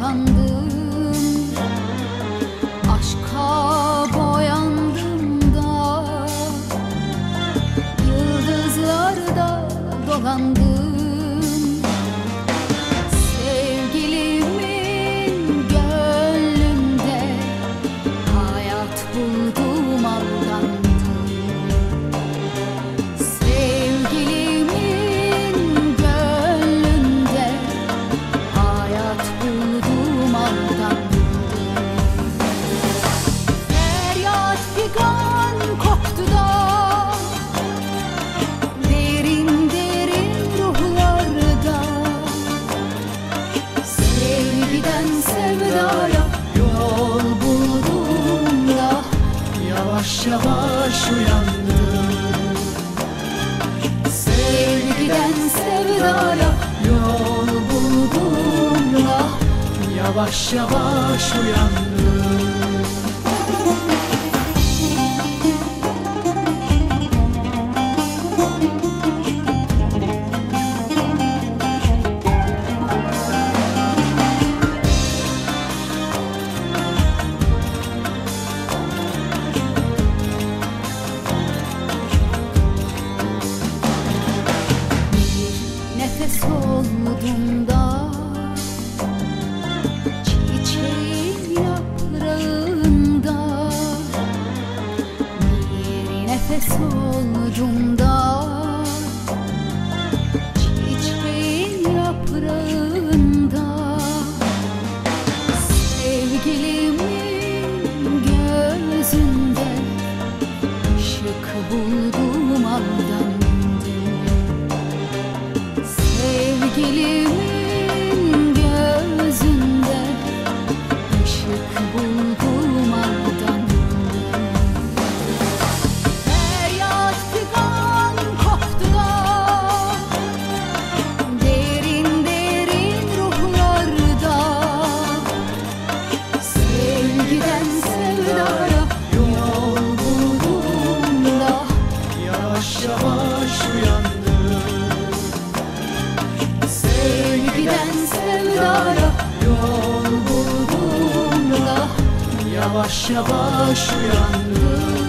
dolandım. Aşka boyandım da Yıldızlarda dolandım. Yavaş uyandım. Sevgiden sevdaya yol buldum. Ah Yavaş yavaş uyandım Da Çiçeğin yaprağında. Sevgilimin gözünde Işık buldum Yavaş yavaş uyandım